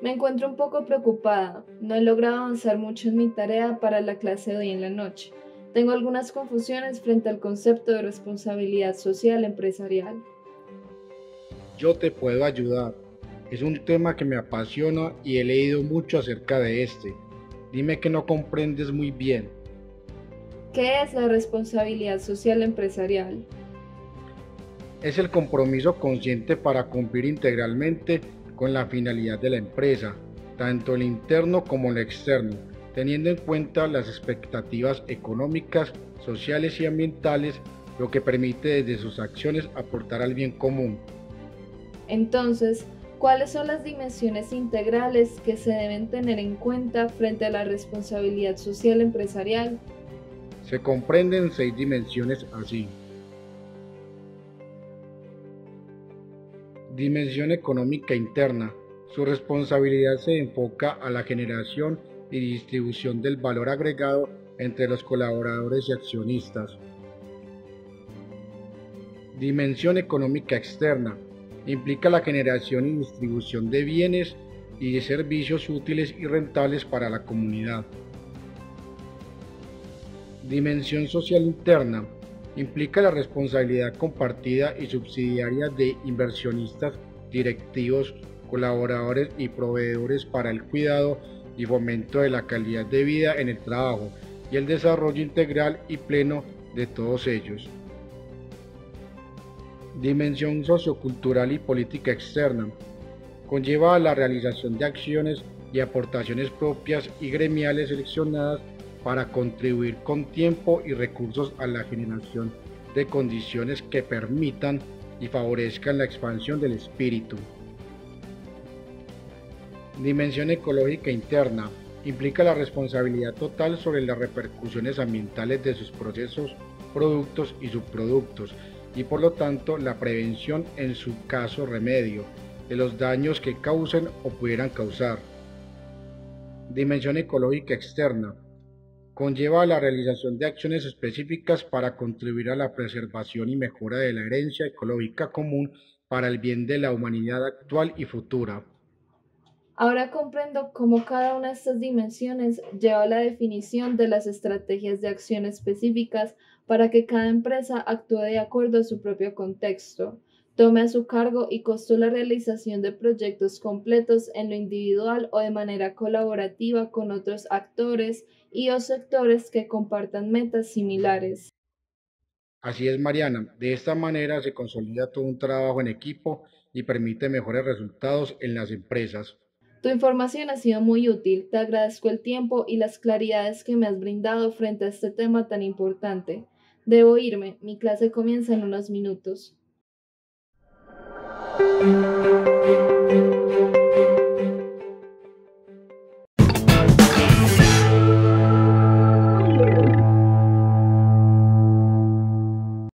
Me encuentro un poco preocupada. No he logrado avanzar mucho en mi tarea para la clase de hoy en la noche. Tengo algunas confusiones frente al concepto de responsabilidad social empresarial. Yo te puedo ayudar. Es un tema que me apasiona y he leído mucho acerca de este. Dime que no comprendes muy bien. ¿Qué es la responsabilidad social empresarial? Es el compromiso consciente para cumplir integralmente con la finalidad de la empresa, tanto el interno como el externo, teniendo en cuenta las expectativas económicas, sociales y ambientales, lo que permite desde sus acciones aportar al bien común. Entonces, ¿cuáles son las dimensiones integrales que se deben tener en cuenta frente a la responsabilidad social empresarial? Se comprenden seis dimensiones así. Dimensión económica interna. Su responsabilidad se enfoca a la generación y distribución del valor agregado entre los colaboradores y accionistas. Dimensión económica externa. Implica la generación y distribución de bienes y de servicios útiles y rentables para la comunidad. Dimensión social interna implica la responsabilidad compartida y subsidiaria de inversionistas, directivos, colaboradores y proveedores para el cuidado y fomento de la calidad de vida en el trabajo y el desarrollo integral y pleno de todos ellos. Dimensión sociocultural y política externa. Conlleva la realización de acciones y aportaciones propias y gremiales seleccionadas para contribuir con tiempo y recursos a la generación de condiciones que permitan y favorezcan la expansión del espíritu. Dimensión ecológica interna implica la responsabilidad total sobre las repercusiones ambientales de sus procesos, productos y subproductos y por lo tanto la prevención en su caso remedio de los daños que causen o pudieran causar. Dimensión ecológica externa conlleva la realización de acciones específicas para contribuir a la preservación y mejora de la herencia ecológica común para el bien de la humanidad actual y futura. Ahora comprendo cómo cada una de estas dimensiones lleva a la definición de las estrategias de acción específicas para que cada empresa actúe de acuerdo a su propio contexto, tome a su cargo y costó la realización de proyectos completos en lo individual o de manera colaborativa con otros actores y o sectores que compartan metas similares. Así es, Mariana. De esta manera se consolida todo un trabajo en equipo y permite mejores resultados en las empresas. Tu información ha sido muy útil. Te agradezco el tiempo y las claridades que me has brindado frente a este tema tan importante. Debo irme. Mi clase comienza en unos minutos. thank you.